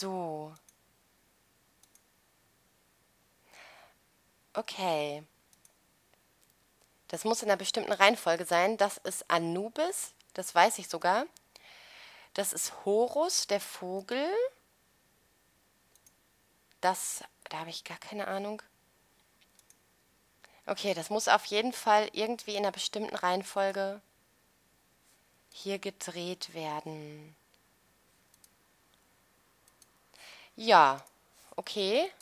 So. Okay. Das muss in einer bestimmten Reihenfolge sein. Das ist Anubis, das weiß ich sogar. Das ist Horus, der Vogel. Das, da habe ich gar keine Ahnung. Okay, das muss auf jeden Fall irgendwie in einer bestimmten Reihenfolge hier gedreht werden. Ja, okay.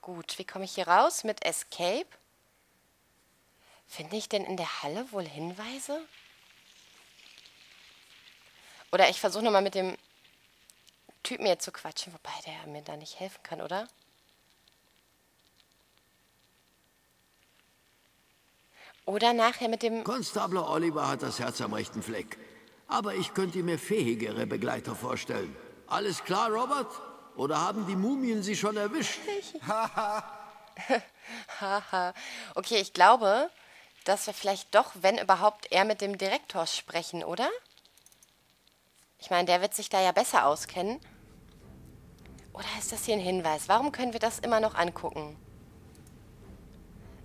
Gut, wie komme ich hier raus? Mit Escape? Finde ich denn in der Halle wohl Hinweise? Oder ich versuche nochmal mit dem Typen hier zu quatschen, wobei der mir da nicht helfen kann, oder? Oder nachher mit dem... Constable Oliver hat das Herz am rechten Fleck. Aber ich könnte mir fähigere Begleiter vorstellen. Alles klar, Robert? Oder haben die Mumien Sie schon erwischt? Haha. okay, ich glaube, dass wir vielleicht doch, wenn überhaupt, eher mit dem Direktor sprechen, oder? Ich meine, der wird sich da ja besser auskennen. Oder ist das hier ein Hinweis? Warum können wir das immer noch angucken?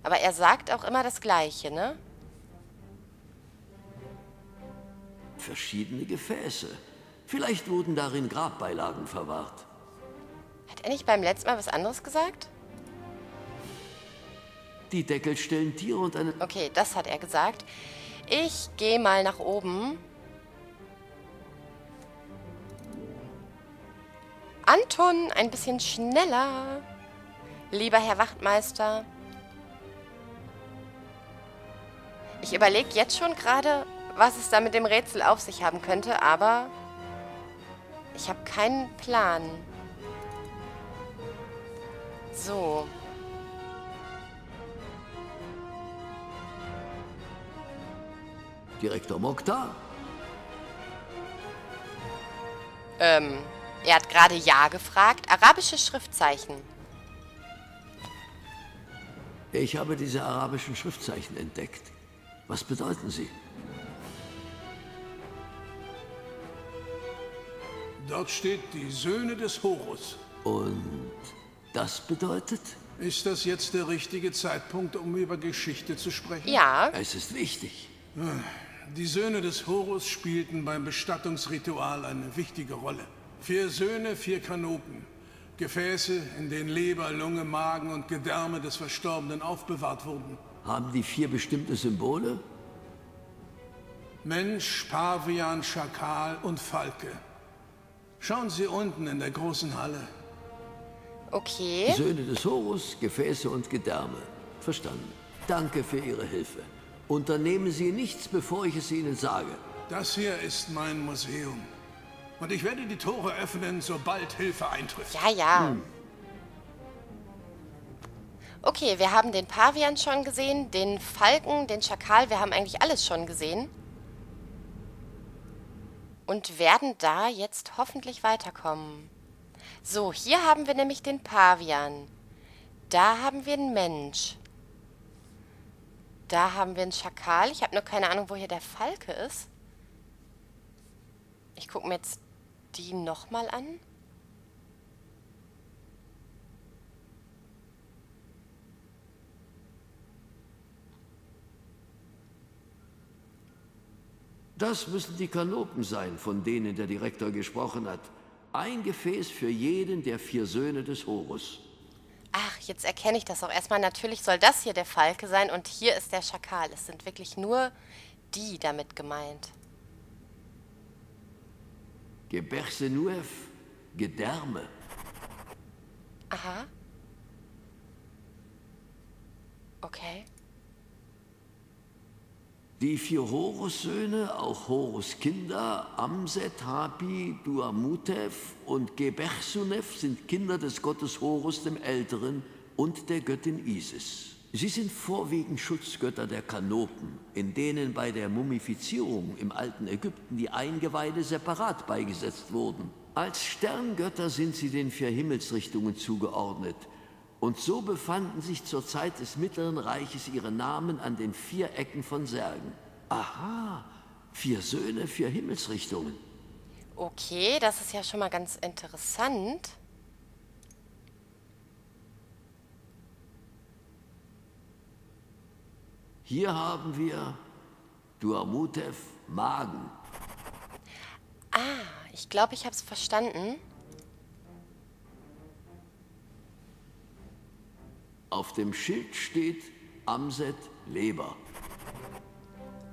Aber er sagt auch immer das Gleiche, ne? Verschiedene Gefäße. Vielleicht wurden darin Grabbeilagen verwahrt. Hat er nicht beim letzten Mal was anderes gesagt? Die Deckel stellen Tiere und eine... Okay, das hat er gesagt. Ich gehe mal nach oben. Anton, ein bisschen schneller. Lieber Herr Wachtmeister. Ich überlege jetzt schon gerade, was es da mit dem Rätsel auf sich haben könnte, aber ich habe keinen Plan. So. Direktor Mokta? Ähm, er hat gerade Ja gefragt. Arabische Schriftzeichen. Ich habe diese arabischen Schriftzeichen entdeckt. Was bedeuten sie? Dort steht die Söhne des Horus. Und das bedeutet? Ist das jetzt der richtige Zeitpunkt, um über Geschichte zu sprechen? Ja. Es ist wichtig. Die Söhne des Horus spielten beim Bestattungsritual eine wichtige Rolle. Vier Söhne, vier Kanopen. Gefäße, in denen Leber, Lunge, Magen und Gedärme des Verstorbenen aufbewahrt wurden. Haben die vier bestimmte Symbole? Mensch, Pavian, Schakal und Falke. Schauen Sie unten in der großen Halle. Okay. Söhne des Horus, Gefäße und Gedärme. Verstanden. Danke für Ihre Hilfe. Unternehmen Sie nichts, bevor ich es Ihnen sage. Das hier ist mein Museum. Und ich werde die Tore öffnen, sobald Hilfe eintrifft. Ja, ja. Hm. Okay, wir haben den Pavian schon gesehen, den Falken, den Schakal, wir haben eigentlich alles schon gesehen. Und werden da jetzt hoffentlich weiterkommen. So, hier haben wir nämlich den Pavian. Da haben wir einen Mensch. Da haben wir einen Schakal. Ich habe nur keine Ahnung, wo hier der Falke ist. Ich gucke mir jetzt die nochmal an. Das müssen die Kanopen sein, von denen der Direktor gesprochen hat. Ein Gefäß für jeden der vier Söhne des Horus. Ach, jetzt erkenne ich das auch erstmal. Natürlich soll das hier der Falke sein und hier ist der Schakal. Es sind wirklich nur die damit gemeint. Gebersenuef, Gedärme. Aha. Okay. Die vier Horus-Söhne, auch Horus-Kinder, Amset, Hapi, Duamutev und Gebersunev sind Kinder des Gottes Horus dem Älteren und der Göttin Isis. Sie sind vorwiegend Schutzgötter der Kanopen, in denen bei der Mumifizierung im alten Ägypten die Eingeweide separat beigesetzt wurden. Als Sterngötter sind sie den vier Himmelsrichtungen zugeordnet, und so befanden sich zur Zeit des Mittleren Reiches ihre Namen an den vier Ecken von Särgen. Aha, vier Söhne, vier Himmelsrichtungen. Okay, das ist ja schon mal ganz interessant. Hier haben wir Duamutev Magen. Ah, ich glaube, ich habe es verstanden. Auf dem Schild steht Amset Leber.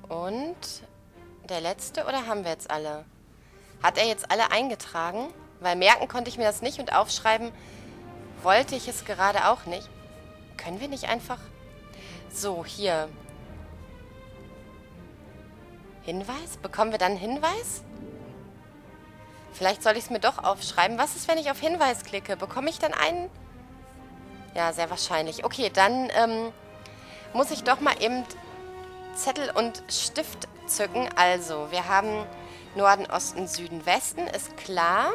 Und der letzte oder haben wir jetzt alle? Hat er jetzt alle eingetragen? Weil merken konnte ich mir das nicht und aufschreiben wollte ich es gerade auch nicht. Können wir nicht einfach... So, hier. Hinweis? Bekommen wir dann Hinweis? Vielleicht soll ich es mir doch aufschreiben. Was ist, wenn ich auf Hinweis klicke? Bekomme ich dann einen... Ja, sehr wahrscheinlich. Okay, dann ähm, muss ich doch mal eben Zettel und Stift zücken. Also, wir haben Norden, Osten, Süden, Westen, ist klar.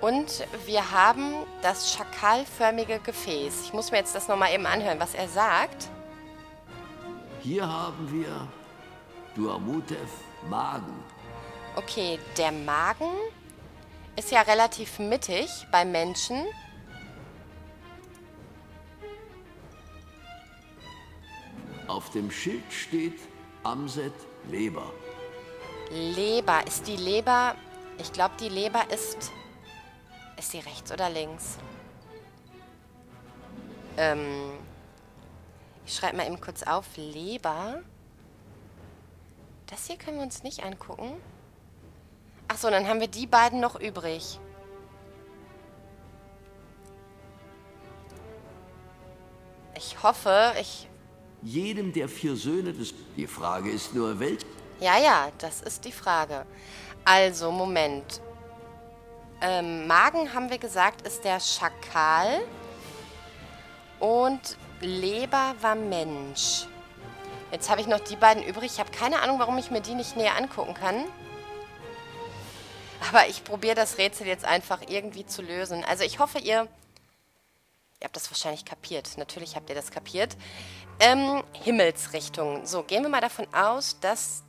Und wir haben das schakalförmige Gefäß. Ich muss mir jetzt das nochmal eben anhören, was er sagt. Hier haben wir Duamutev Magen. Okay, der Magen ist ja relativ mittig beim Menschen. Auf dem Schild steht Amset Leber. Leber. Ist die Leber... Ich glaube, die Leber ist... Ist sie rechts oder links? Ähm... Ich schreibe mal eben kurz auf. Leber. Das hier können wir uns nicht angucken. Achso, dann haben wir die beiden noch übrig. Ich hoffe, ich... Jedem der vier Söhne des... Die Frage ist nur, welch... Ja, ja, das ist die Frage. Also, Moment. Ähm, Magen, haben wir gesagt, ist der Schakal. Und Leber war Mensch. Jetzt habe ich noch die beiden übrig. Ich habe keine Ahnung, warum ich mir die nicht näher angucken kann. Aber ich probiere das Rätsel jetzt einfach irgendwie zu lösen. Also ich hoffe, ihr... Ihr habt das wahrscheinlich kapiert. Natürlich habt ihr das kapiert. Ähm, Himmelsrichtung. So, gehen wir mal davon aus, dass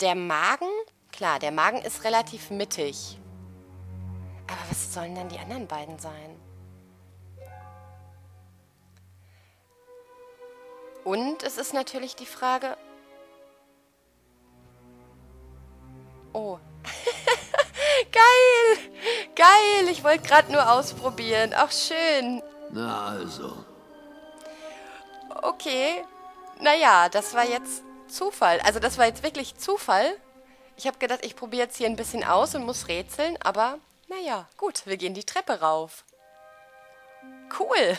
der Magen... Klar, der Magen ist relativ mittig. Aber was sollen dann die anderen beiden sein? Und es ist natürlich die Frage... Oh. Ich wollte gerade nur ausprobieren. Ach, schön. Na also. Okay. Naja, das war jetzt Zufall. Also das war jetzt wirklich Zufall. Ich habe gedacht, ich probiere jetzt hier ein bisschen aus und muss rätseln, aber naja, gut, wir gehen die Treppe rauf. Cool.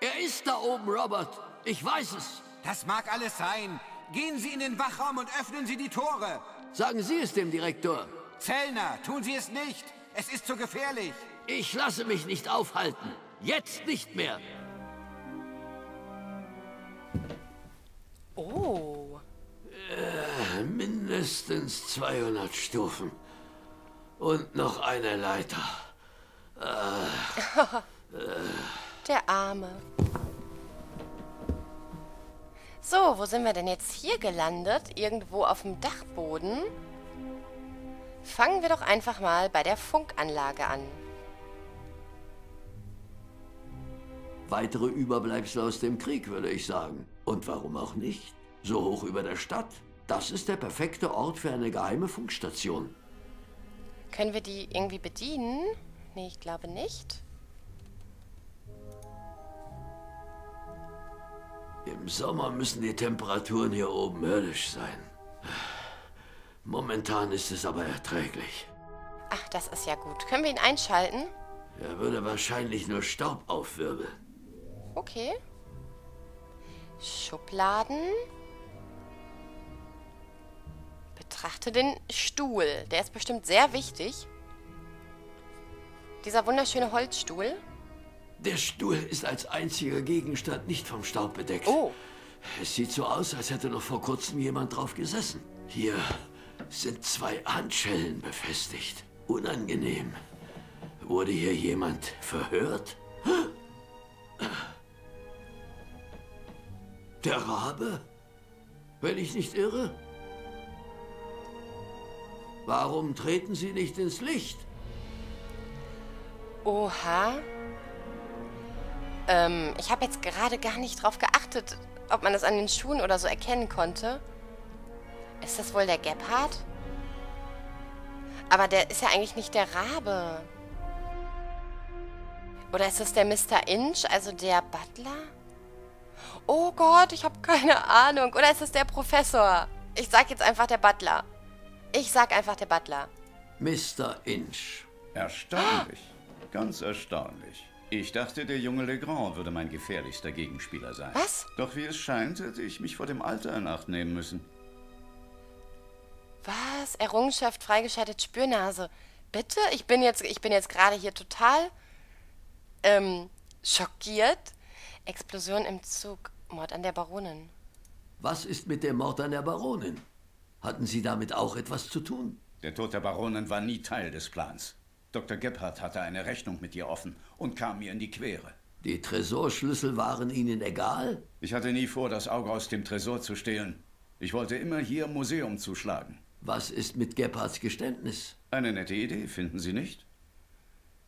Er ist da oben, Robert. Ich weiß es. Das mag alles sein. Gehen Sie in den Wachraum und öffnen Sie die Tore. Sagen Sie es dem Direktor. Zellner, tun Sie es nicht. Es ist zu gefährlich. Ich lasse mich nicht aufhalten. Jetzt nicht mehr. Oh. Äh, mindestens 200 Stufen. Und noch eine Leiter. Der Arme. So, wo sind wir denn jetzt hier gelandet? Irgendwo auf dem Dachboden? Fangen wir doch einfach mal bei der Funkanlage an. Weitere Überbleibsel aus dem Krieg, würde ich sagen. Und warum auch nicht? So hoch über der Stadt. Das ist der perfekte Ort für eine geheime Funkstation. Können wir die irgendwie bedienen? Nee, ich glaube nicht. Im Sommer müssen die Temperaturen hier oben höllisch sein. Momentan ist es aber erträglich. Ach, das ist ja gut. Können wir ihn einschalten? Er würde wahrscheinlich nur Staub aufwirbeln. Okay. Schubladen. Betrachte den Stuhl. Der ist bestimmt sehr wichtig. Dieser wunderschöne Holzstuhl. Der Stuhl ist als einziger Gegenstand nicht vom Staub bedeckt. Oh. Es sieht so aus, als hätte noch vor kurzem jemand drauf gesessen. Hier sind zwei Handschellen befestigt. Unangenehm. Wurde hier jemand verhört? Der Rabe? Wenn ich nicht irre? Warum treten Sie nicht ins Licht? Oha. Ähm, ich habe jetzt gerade gar nicht drauf geachtet, ob man das an den Schuhen oder so erkennen konnte. Ist das wohl der Gebhard? Aber der ist ja eigentlich nicht der Rabe. Oder ist das der Mr. Inch, also der Butler? Oh Gott, ich habe keine Ahnung. Oder ist es der Professor? Ich sag jetzt einfach der Butler. Ich sag einfach der Butler. Mr. Inch. Erstaunlich. Ganz erstaunlich. Ich dachte, der junge Legrand würde mein gefährlichster Gegenspieler sein. Was? Doch wie es scheint, hätte ich mich vor dem Alter in Acht nehmen müssen. Was? Errungenschaft freigeschaltet Spürnase. Bitte? Ich bin jetzt, ich bin jetzt gerade hier total ähm, schockiert. Explosion im Zug. Mord an der Baronin. Was ist mit dem Mord an der Baronin? Hatten Sie damit auch etwas zu tun? Der Tod der Baronin war nie Teil des Plans. Dr. Gebhardt hatte eine Rechnung mit ihr offen und kam mir in die Quere. Die Tresorschlüssel waren Ihnen egal? Ich hatte nie vor, das Auge aus dem Tresor zu stehlen. Ich wollte immer hier im Museum zuschlagen. Was ist mit Gebhardts Geständnis? Eine nette Idee, finden Sie nicht?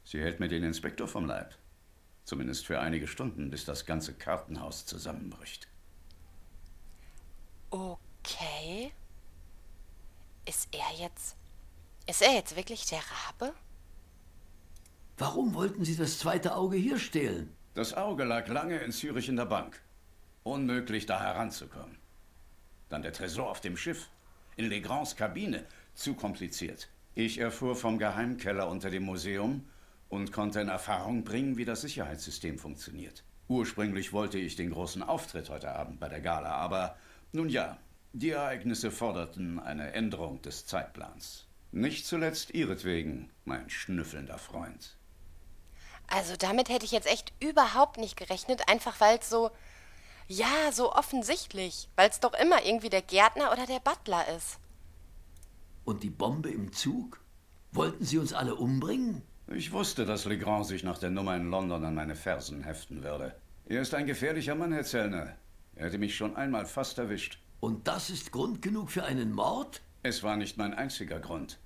Sie hält mir den Inspektor vom Leib. Zumindest für einige Stunden, bis das ganze Kartenhaus zusammenbricht. Okay. Ist er jetzt. Ist er jetzt wirklich der Rabe? Warum wollten Sie das zweite Auge hier stehlen? Das Auge lag lange in Zürich in der Bank. Unmöglich, da heranzukommen. Dann der Tresor auf dem Schiff. In Legrands Kabine. Zu kompliziert. Ich erfuhr vom Geheimkeller unter dem Museum und konnte in Erfahrung bringen, wie das Sicherheitssystem funktioniert. Ursprünglich wollte ich den großen Auftritt heute Abend bei der Gala, aber nun ja, die Ereignisse forderten eine Änderung des Zeitplans. Nicht zuletzt ihretwegen, mein schnüffelnder Freund. Also damit hätte ich jetzt echt überhaupt nicht gerechnet, einfach weil es so, ja, so offensichtlich, weil es doch immer irgendwie der Gärtner oder der Butler ist. Und die Bombe im Zug? Wollten Sie uns alle umbringen? Ich wusste, dass Legrand sich nach der Nummer in London an meine Fersen heften würde. Er ist ein gefährlicher Mann, Herr Zellner. Er hätte mich schon einmal fast erwischt. Und das ist Grund genug für einen Mord? Es war nicht mein einziger Grund.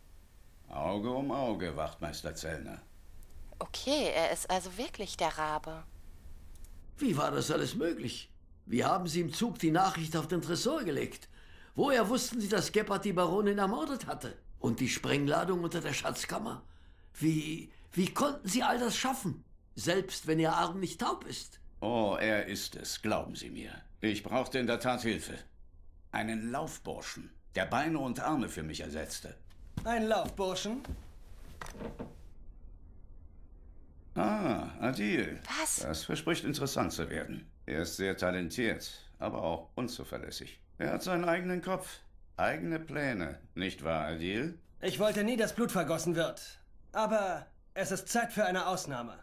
Auge um Auge, Wachtmeister Zellner. Okay, er ist also wirklich der Rabe. Wie war das alles möglich? Wie haben Sie im Zug die Nachricht auf den Tresor gelegt? Woher wussten Sie, dass Gebhardt die Baronin ermordet hatte? Und die Sprengladung unter der Schatzkammer? Wie, wie konnten Sie all das schaffen? Selbst wenn Ihr Arm nicht taub ist. Oh, er ist es, glauben Sie mir. Ich brauchte in der Tat Hilfe. Einen Laufburschen, der Beine und Arme für mich ersetzte. Ein Laufburschen? Ah, Adil. Was? Das verspricht interessant zu werden. Er ist sehr talentiert, aber auch unzuverlässig. Er hat seinen eigenen Kopf, eigene Pläne, nicht wahr, Adil? Ich wollte nie, dass Blut vergossen wird. Aber es ist Zeit für eine Ausnahme.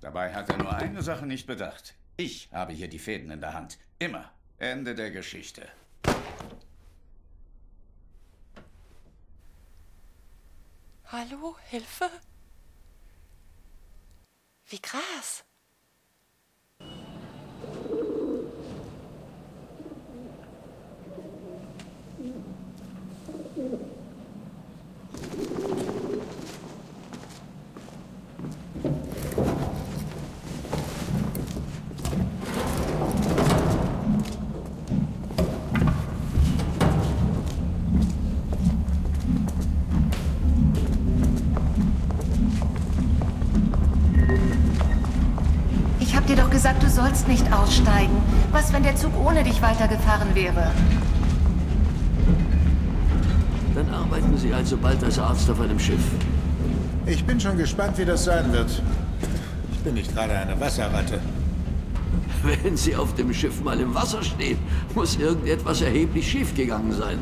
Dabei hat er nur eine Sache nicht bedacht. Ich habe hier die Fäden in der Hand. Immer. Ende der Geschichte. Hallo, Hilfe? Wie krass. Hab dir doch gesagt, du sollst nicht aussteigen. Was, wenn der Zug ohne dich weitergefahren wäre? Dann arbeiten Sie also bald als Arzt auf einem Schiff. Ich bin schon gespannt, wie das sein wird. Ich bin nicht gerade eine Wasserratte. Wenn Sie auf dem Schiff mal im Wasser stehen, muss irgendetwas erheblich schiefgegangen sein.